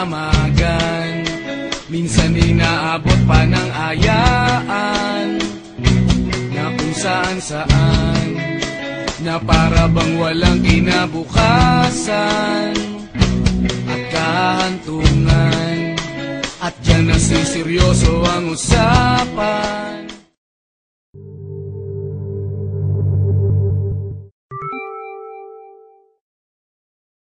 pang magdamagan Minsan inaabot pa ng ayaan Na kung saan saan Na para bang walang kinabukasan At kahantungan. At yan na ang usapan